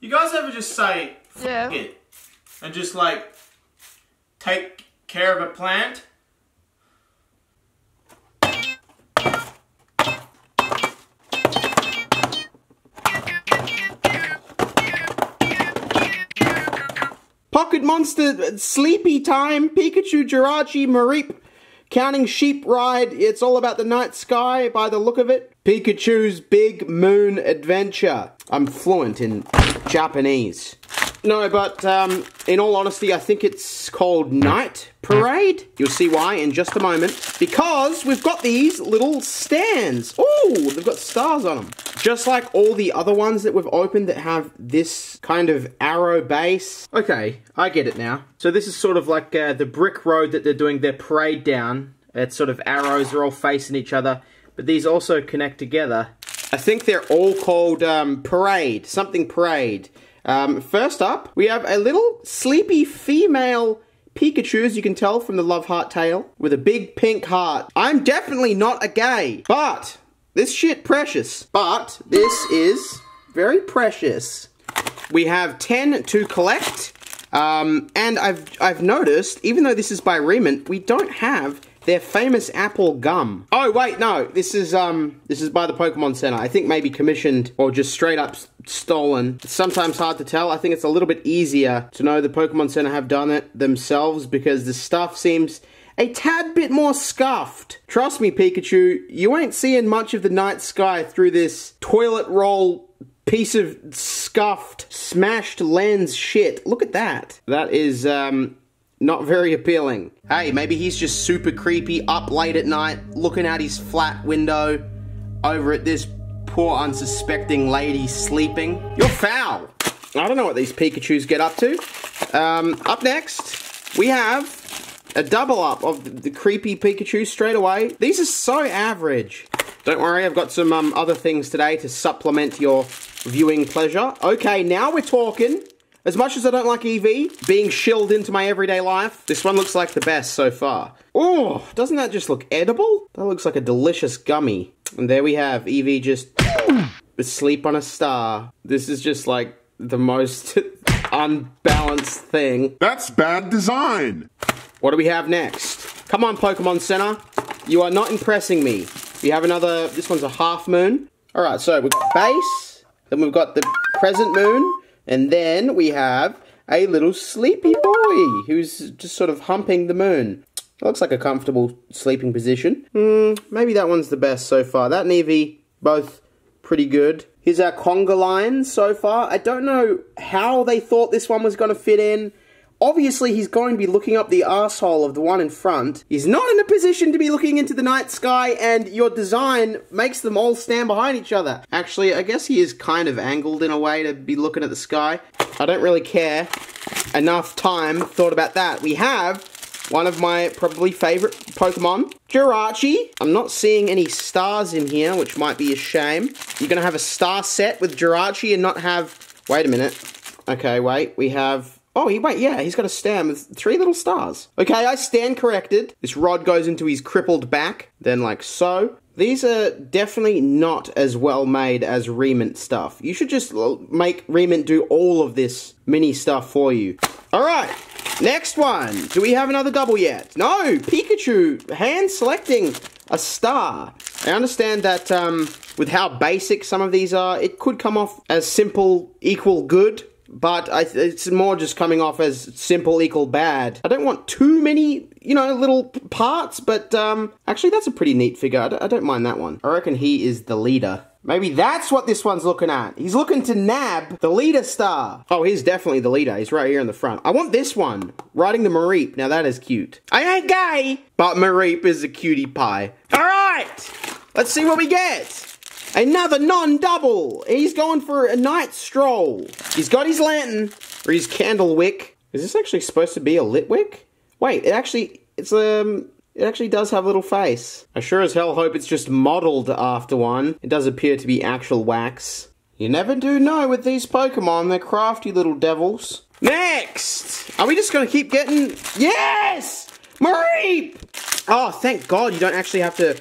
You guys ever just say, F Yeah. it, and just like take care of a plant? Pocket Monster, Sleepy Time, Pikachu, Jirachi, Mareep, Counting Sheep Ride, It's All About the Night Sky by the look of it. Pikachu's Big Moon Adventure. I'm fluent in Japanese. No, but um, in all honesty, I think it's called Night Parade. You'll see why in just a moment. Because we've got these little stands. Oh, they've got stars on them. Just like all the other ones that we've opened that have this kind of arrow base. Okay, I get it now. So this is sort of like uh, the brick road that they're doing their parade down. It's sort of arrows, they're all facing each other. But these also connect together. I think they're all called um, Parade, something Parade. Um, first up, we have a little sleepy female Pikachu, as you can tell from the love heart tail, with a big pink heart. I'm definitely not a gay, but this shit precious. But this is very precious. We have 10 to collect. Um, and I've I've noticed, even though this is by Rement, we don't have their famous apple gum. Oh wait, no, this is um this is by the Pokemon Center. I think maybe commissioned or just straight up stolen. It's sometimes hard to tell. I think it's a little bit easier to know the Pokemon Center have done it themselves because the stuff seems a tad bit more scuffed. Trust me, Pikachu, you ain't seeing much of the night sky through this toilet roll piece of scuffed, smashed lens shit. Look at that. That is, um, not very appealing. Hey, maybe he's just super creepy up late at night, looking out his flat window over at this poor unsuspecting lady sleeping. You're foul. I don't know what these Pikachus get up to. Um, up next, we have a double up of the, creepy Pikachu straight away. These are so average. Don't worry, I've got some um, other things today to supplement your viewing pleasure. Okay, now we're talking. As much as I don't like Eevee being shilled into my everyday life, this one looks like the best so far. Oh, doesn't that just look edible? That looks like a delicious gummy. And there we have Eevee just asleep on a star. This is just like the most unbalanced thing. That's bad design. What do we have next? Come on, Pokemon Center. You are not impressing me. We have another, this one's a half moon. All right, so we've got base, then we've got the present moon, and then we have a little sleepy boy who's just sort of humping the moon. Looks like a comfortable sleeping position. Hmm, maybe that one's the best so far. That and both pretty good. Here's our conga line so far. I don't know how they thought this one was going to fit in. Obviously, he's going to be looking up the asshole of the one in front. He's not in a position to be looking into the night sky, and your design makes them all stand behind each other. Actually, I guess he is kind of angled in a way to be looking at the sky. I don't really care. Enough time thought about that. We have one of my probably favorite Pokemon, Jirachi. I'm not seeing any stars in here, which might be a shame. You're gonna have a star set with Jirachi and not have. Wait a minute. Okay, wait. We have. Oh, he wait. Yeah, he's got a stand with three little stars. Okay, I stand corrected. This rod goes into his crippled back, then like so. These are definitely not as well made as Rement stuff. You should just make Rement do all of this mini stuff for you. All right, next one. Do we have another double yet? No, Pikachu hand selecting a star. I understand that um, with how basic some of these are, it could come off as simple equal good. But I, it's more just coming off as simple equal bad. I don't want too many, you know, little parts, but um, actually, that's a pretty neat figure. I don't, I don't mind that one. I reckon he is the leader. Maybe that's what this one's looking at. He's looking to nab the leader star. Oh, he's definitely the leader. He's right here in the front. I want this one. Riding the Mareep. Now that is cute. I ain't gay, but Mareep is a cutie pie. All right, let's see what we get. Another non-double. He's going for a night stroll. He's got his lantern or his candle wick. Is this actually supposed to be a lit wick? Wait, it actually it's um it actually does have a little face. I sure as hell hope it's just modeled after one. It does appear to be actual wax. You never do know with these Pokemon, they're crafty little devils. Next! Are we just gonna keep getting Yes! Mareep! Oh, thank God you don't actually have to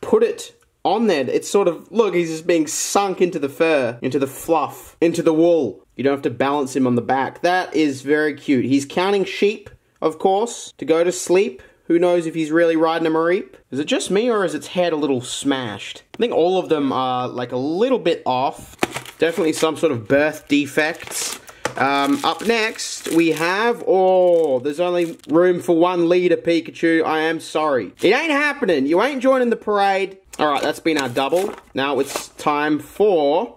put it on there. It's sort of look, he's just being sunk into the fur, into the fluff, into the wool. You don't have to balance him on the back. That is very cute. He's counting sheep, of course, to go to sleep. Who knows if he's really riding a Mareep? Is it just me or is its head a little smashed? I think all of them are like a little bit off. Definitely some sort of birth defects. Um, up next, we have... Oh, there's only room for one leader, Pikachu. I am sorry. It ain't happening. You ain't joining the parade. Alright, that's been our double. Now it's time for...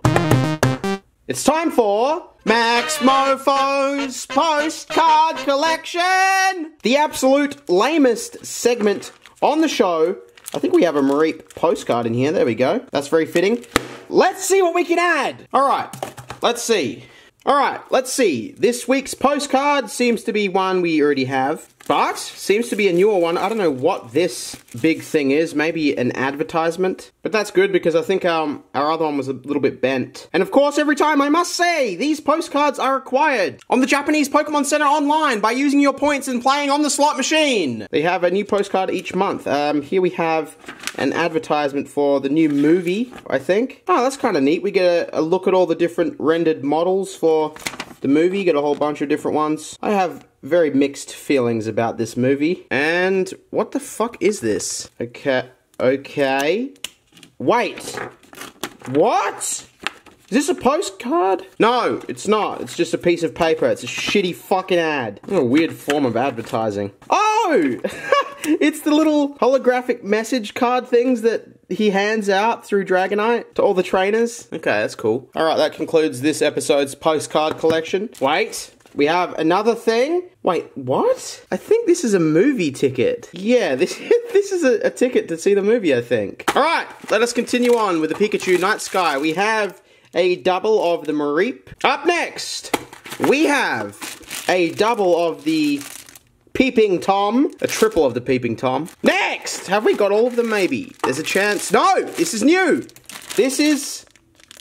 It's time for Max Moefoe's postcard collection! The absolute lamest segment on the show. I think we have a Mareep postcard in here. There we go. That's very fitting. Let's see what we can add. All right, let's see. All right, let's see. This week's postcard seems to be one we already have, but seems to be a newer one. I don't know what this big thing is. Maybe an advertisement, but that's good because I think um, our other one was a little bit bent. And of course, every time I must say, these postcards are acquired on the Japanese Pokemon Center online by using your points and playing on the slot machine. They have a new postcard each month. Um, here we have an advertisement for the new movie, I think. Oh, that's kind of neat. We get a, a look at all the different rendered models for the movie. Get a whole bunch of different ones. I have very mixed feelings about this movie. And what the fuck is this? Okay. Okay. Wait. What? Is this a postcard? No, it's not. It's just a piece of paper. It's a shitty fucking ad. What a weird form of advertising. Oh! it's the little holographic message card things that he hands out through Dragonite to all the trainers. Okay, that's cool. Alright, that concludes this episode's postcard collection. Wait. We have another thing. Wait, what? I think this is a movie ticket. Yeah, this this is a, a ticket to see the movie, I think. Alright, let us continue on with the Pikachu Night Sky. We have a double of the Mareep. Up next, we have a double of the Peeping Tom, a triple of the Peeping Tom. Next, have we got all of them maybe? There's a chance. No, this is new. This is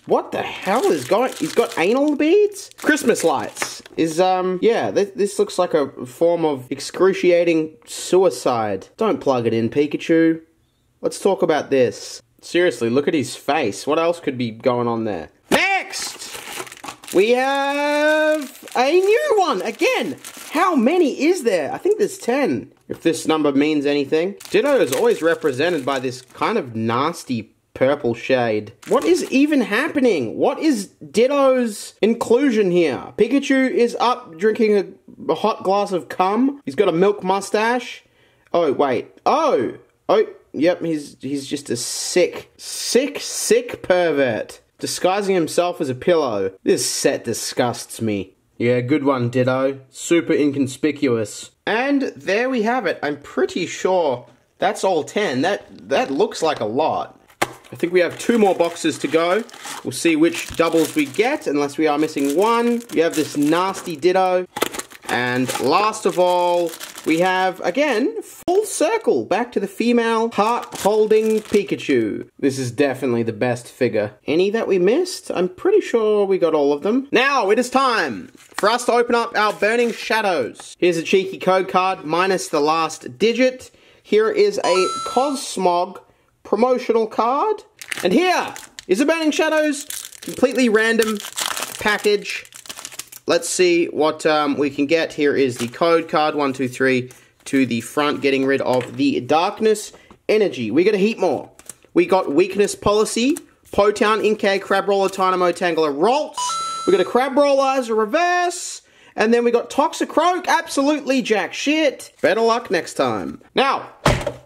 what the hell is going? He's got anal beads? Christmas lights. Is, um, yeah, th this looks like a form of excruciating suicide. Don't plug it in, Pikachu. Let's talk about this. Seriously, look at his face. What else could be going on there? Next! We have a new one again. How many is there? I think there's 10. If this number means anything. Ditto is always represented by this kind of nasty purple shade. What is even happening? What is Ditto's inclusion here? Pikachu is up drinking a, a hot glass of cum. He's got a milk mustache. Oh, wait. Oh! Oh, yep, he's he's just a sick, sick, sick pervert. Disguising himself as a pillow. This set disgusts me. Yeah, good one, Ditto. Super inconspicuous. And there we have it. I'm pretty sure that's all 10. That that looks like a lot. I think we have two more boxes to go. We'll see which doubles we get, unless we are missing one. We have this nasty Ditto. And last of all, we have, again, full circle, back to the female heart-holding Pikachu. This is definitely the best figure. Any that we missed? I'm pretty sure we got all of them. Now, it is time for us to open up our Burning Shadows. Here's a cheeky code card, minus the last digit. Here is a Cosmog promotional card. And here is a Burning Shadows, completely random package. Let's see what um, we can get. Here is the code card, one, two, three, to the front, getting rid of the darkness energy. We got a Heatmor. We got weakness policy, Po Town, Inkay, Crabrawler, Tynamo, Tangler, Ralts. We got a Crabrawler as a reverse. And then we got Toxicroak, absolutely jack shit. Better luck next time. Now,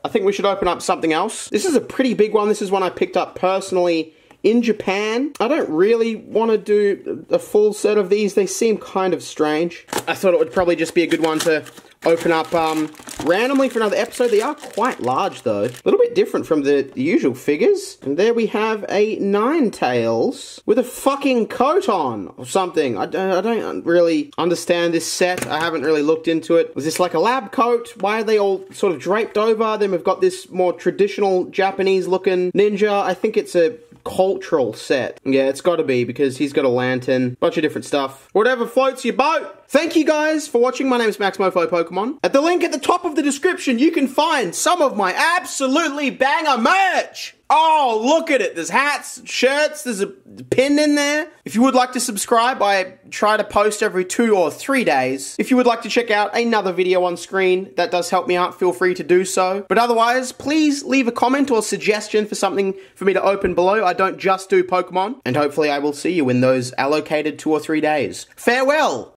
I think we should open up something else. This is a pretty big one. This is one I picked up personally in Japan. I don't really want to do a full set of these. They seem kind of strange. I thought it would probably just be a good one to open up um, randomly for another episode. They are quite large though. A little bit different from the usual figures. And there we have a Ninetales with a fucking coat on or something. I don't, I don't really understand this set. I haven't really looked into it. Was this like a lab coat? Why are they all sort of draped over? Then we've got this more traditional Japanese looking ninja. I think it's a cultural set. Yeah, it's got to be because he's got a lantern, bunch of different stuff. Whatever floats your boat. Thank you guys for watching. My name is Max Moefoe Pokemon. At the link at the top of the description, you can find some of my absolutely banger merch. Oh, look at it. There's hats, shirts, there's a pin in there. If you would like to subscribe, I try to post every two or three days. If you would like to check out another video on screen, that does help me out, feel free to do so. But otherwise, please leave a comment or suggestion for something for me to open below. I don't just do Pokemon, and hopefully I will see you in those allocated two or three days. Farewell!